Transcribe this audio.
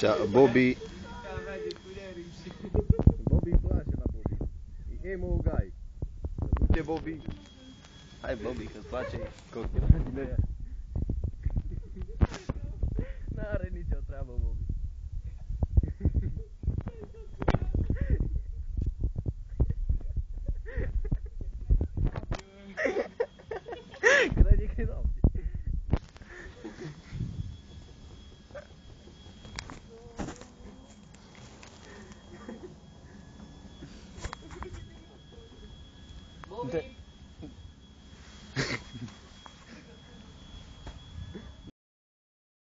Ča, Bobby... Bobby plaše na Bobby. I emo Guy. Bude Bobby. Aj Bobby, kad plače, kot je radi ne. Na Bobby. Kada je nekaj. 对。